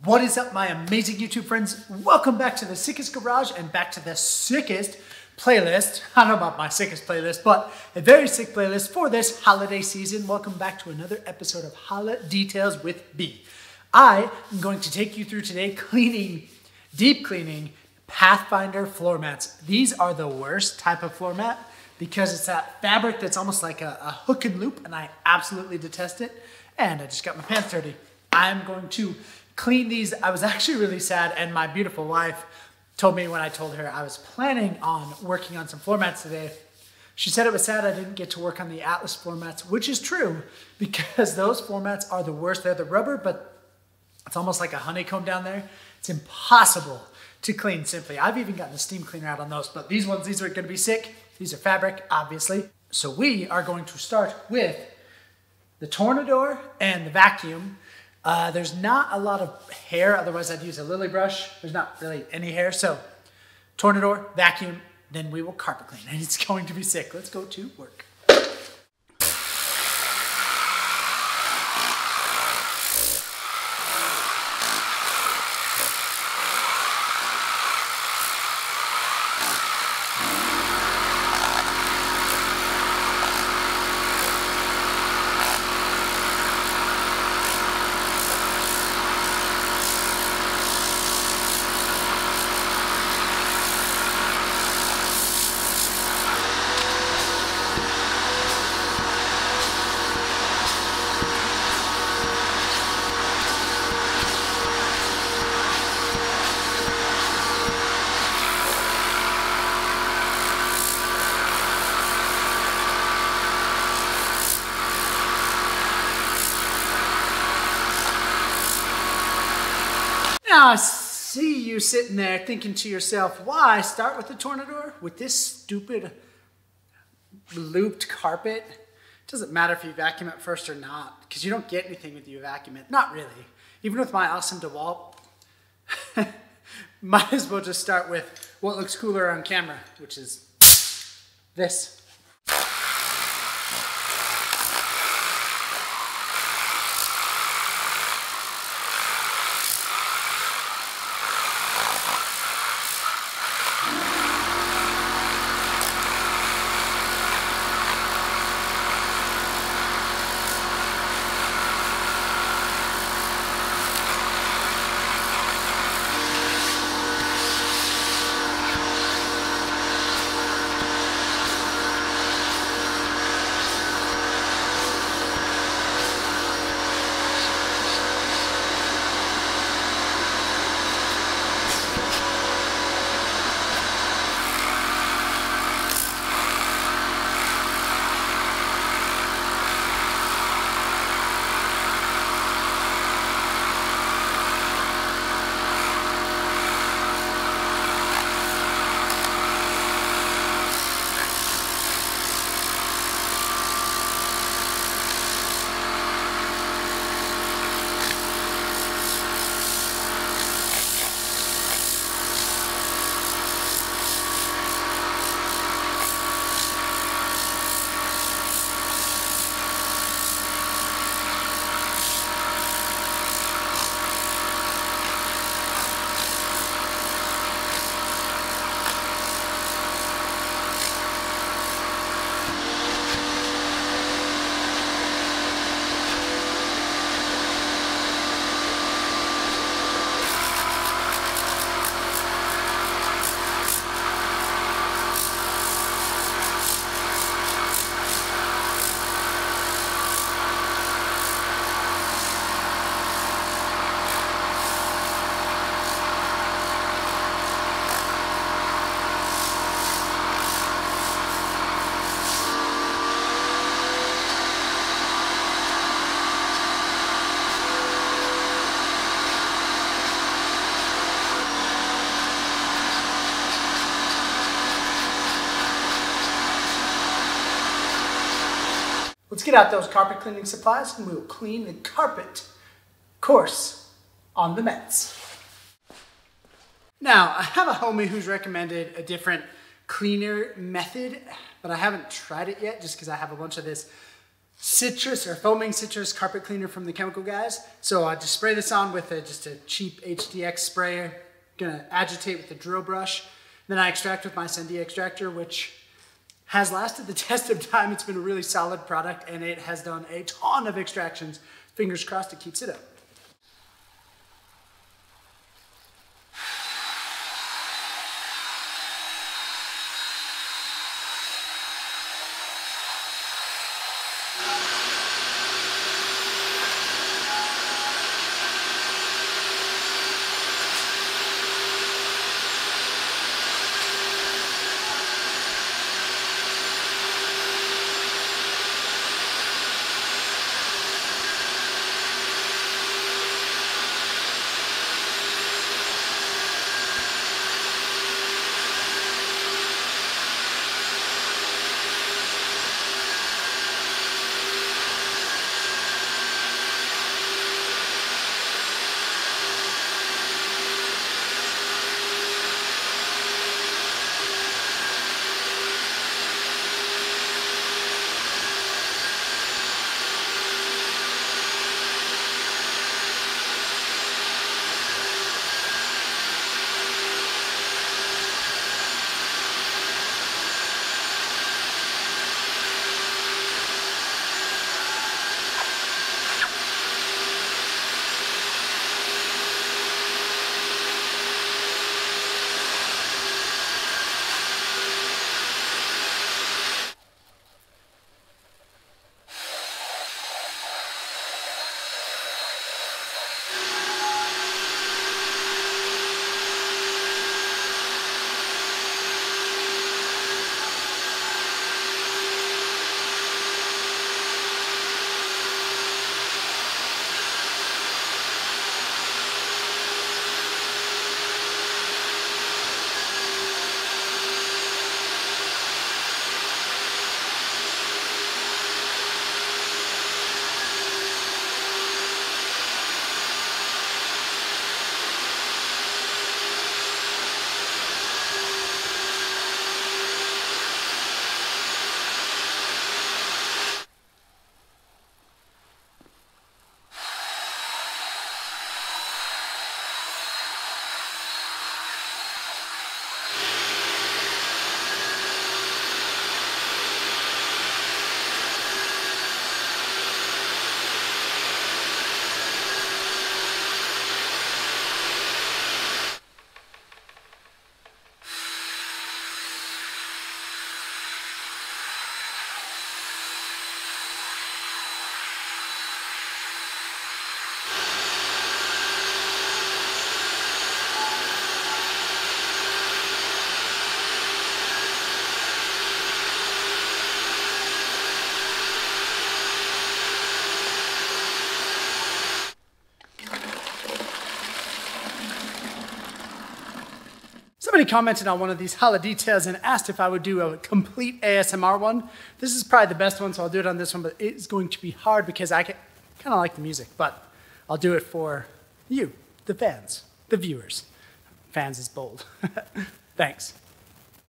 What is up, my amazing YouTube friends? Welcome back to the Sickest Garage and back to the sickest playlist. I don't know about my sickest playlist, but a very sick playlist for this holiday season. Welcome back to another episode of Holi Details with B. I am going to take you through today cleaning, deep cleaning Pathfinder floor mats. These are the worst type of floor mat because it's that fabric that's almost like a, a hook and loop, and I absolutely detest it. And I just got my pants dirty. I'm going to clean these. I was actually really sad, and my beautiful wife told me when I told her I was planning on working on some floor mats today. She said it was sad I didn't get to work on the Atlas floor mats, which is true because those floor mats are the worst. They're the rubber, but it's almost like a honeycomb down there. It's impossible to clean simply. I've even gotten a steam cleaner out on those, but these ones, these are gonna be sick. These are fabric, obviously. So we are going to start with the Tornador and the vacuum. Uh, there's not a lot of hair, otherwise I'd use a Lilly brush. There's not really any hair, so Tornador, vacuum, then we will carpet clean, and it's going to be sick. Let's go to work. I see you sitting there thinking to yourself, why start with the Tornador with this stupid looped carpet? It doesn't matter if you vacuum it first or not, because you don't get anything with you vacuum it. Not really. Even with my awesome DeWalt, might as well just start with what looks cooler on camera, which is this. Let's get out those carpet cleaning supplies and we will clean the carpet course on the Mets. Now, I have a homie who's recommended a different cleaner method, but I haven't tried it yet just because I have a bunch of this citrus or foaming citrus carpet cleaner from the chemical guys. So I just spray this on with a, just a cheap HDX sprayer. Gonna agitate with the drill brush. Then I extract with my Sendia extractor, which has lasted the test of time. It's been a really solid product and it has done a ton of extractions. Fingers crossed it keeps it up. Somebody commented on one of these Holi details and asked if I would do a complete ASMR one. This is probably the best one, so I'll do it on this one, but it's going to be hard because I kind of like the music, but I'll do it for you, the fans, the viewers. Fans is bold. Thanks.